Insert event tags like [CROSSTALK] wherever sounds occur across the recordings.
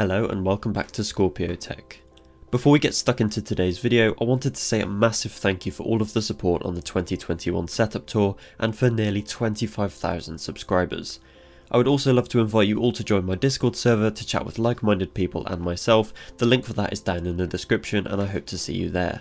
Hello and welcome back to Scorpio Tech. Before we get stuck into today's video, I wanted to say a massive thank you for all of the support on the 2021 setup tour and for nearly 25,000 subscribers. I would also love to invite you all to join my Discord server to chat with like-minded people and myself, the link for that is down in the description and I hope to see you there.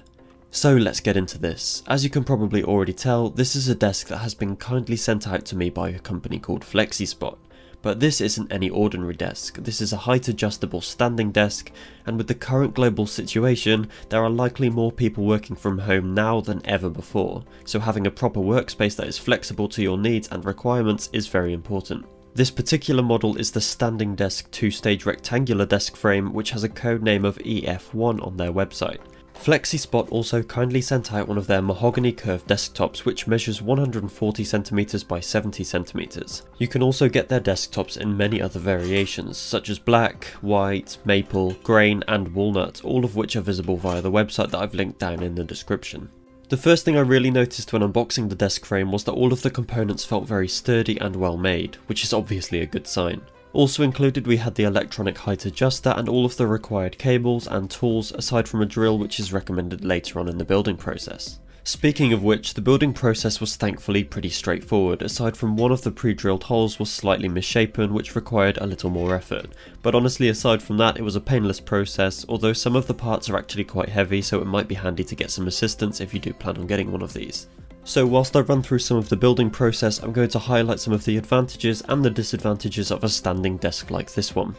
So let's get into this. As you can probably already tell, this is a desk that has been kindly sent out to me by a company called FlexiSpot. But this isn't any ordinary desk, this is a height adjustable standing desk, and with the current global situation, there are likely more people working from home now than ever before, so having a proper workspace that is flexible to your needs and requirements is very important. This particular model is the Standing Desk 2-stage rectangular desk frame which has a code name of EF1 on their website. FlexiSpot also kindly sent out one of their mahogany curved desktops which measures 140cm by 70cm. You can also get their desktops in many other variations such as black, white, maple, grain and walnut, all of which are visible via the website that I've linked down in the description. The first thing I really noticed when unboxing the desk frame was that all of the components felt very sturdy and well made, which is obviously a good sign. Also included we had the electronic height adjuster and all of the required cables and tools aside from a drill which is recommended later on in the building process. Speaking of which, the building process was thankfully pretty straightforward, aside from one of the pre-drilled holes was slightly misshapen which required a little more effort, but honestly aside from that it was a painless process, although some of the parts are actually quite heavy so it might be handy to get some assistance if you do plan on getting one of these. So whilst I run through some of the building process, I'm going to highlight some of the advantages and the disadvantages of a standing desk like this one.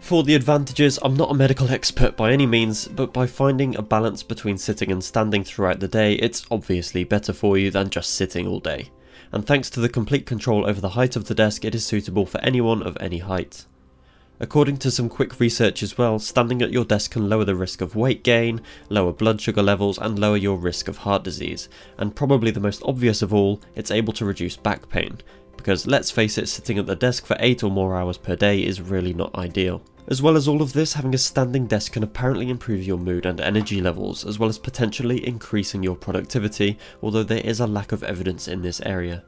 For the advantages, I'm not a medical [LAUGHS] expert by any means, but by finding a balance between sitting and standing throughout the day, it's obviously better for you than just sitting all day. And thanks to the complete control over the height of the desk, it is suitable for anyone of any height. According to some quick research as well, standing at your desk can lower the risk of weight gain, lower blood sugar levels and lower your risk of heart disease, and probably the most obvious of all, it's able to reduce back pain, because let's face it, sitting at the desk for 8 or more hours per day is really not ideal. As well as all of this, having a standing desk can apparently improve your mood and energy levels, as well as potentially increasing your productivity, although there is a lack of evidence in this area.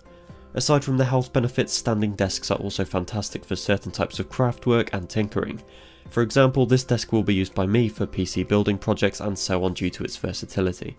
Aside from the health benefits, standing desks are also fantastic for certain types of craft work and tinkering. For example, this desk will be used by me for PC building projects and so on due to its versatility.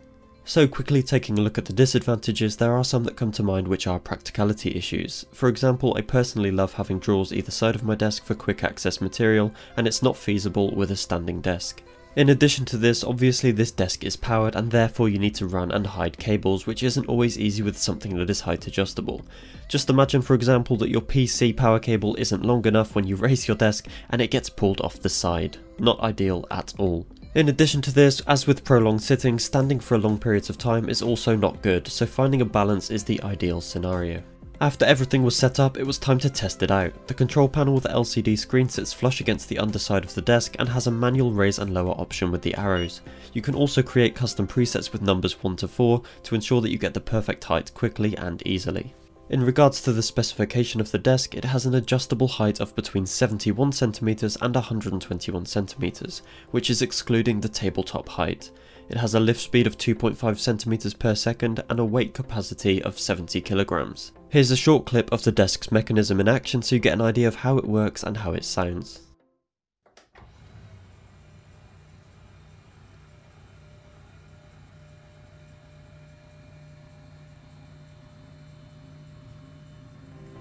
So quickly taking a look at the disadvantages, there are some that come to mind which are practicality issues. For example, I personally love having drawers either side of my desk for quick access material, and it's not feasible with a standing desk. In addition to this, obviously this desk is powered and therefore you need to run and hide cables which isn't always easy with something that is height adjustable. Just imagine for example that your PC power cable isn't long enough when you [LAUGHS] raise your desk and it gets pulled off the side. Not ideal at all. In addition to this, as with prolonged sitting, standing for long periods of time is also not good, so finding a balance is the ideal scenario. After everything was set up, it was time to test it out. The control panel with the LCD screen sits flush against the underside of the desk and has a manual raise and lower option with the arrows. You can also create custom presets with numbers 1 to 4 to ensure that you get the perfect height quickly and easily. In regards to the specification of the desk, it has an adjustable height of between 71cm and 121cm, which is excluding the tabletop height. It has a lift speed of 2.5cm per second and a weight capacity of 70kg. Here's a short clip of the desk's mechanism in action so you get an idea of how it works and how it sounds.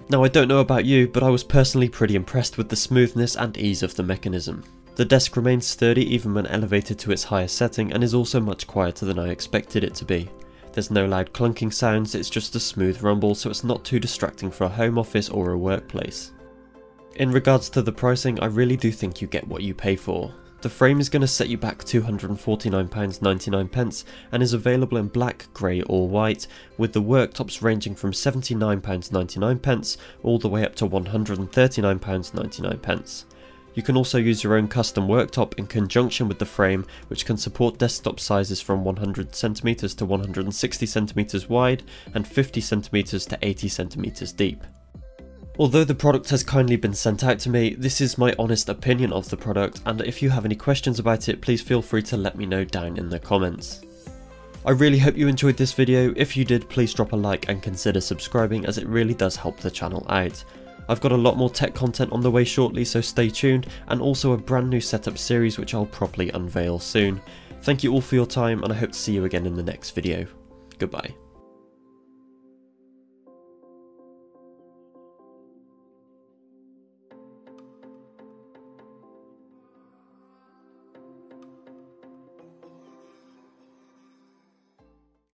Now I don't know about you, but I was personally pretty impressed with the smoothness and ease of the mechanism. The desk remains sturdy even when elevated to its highest setting and is also much quieter than I expected it to be. There's no loud clunking sounds, it's just a smooth rumble so it's not too distracting for a home office or a workplace. In regards to the pricing, I really do think you get what you pay for. The frame is going to set you back £249.99 and is available in black, grey or white, with the worktops ranging from £79.99 all the way up to £139.99. You can also use your own custom worktop in conjunction with the frame which can support desktop sizes from 100cm to 160cm wide and 50cm to 80cm deep. Although the product has kindly been sent out to me, this is my honest opinion of the product and if you have any questions about it please feel free to let me know down in the comments. I really hope you enjoyed this video, if you did please drop a like and consider subscribing as it really does help the channel out. I've got a lot more tech content on the way shortly, so stay tuned, and also a brand new setup series which I'll properly unveil soon. Thank you all for your time, and I hope to see you again in the next video. Goodbye.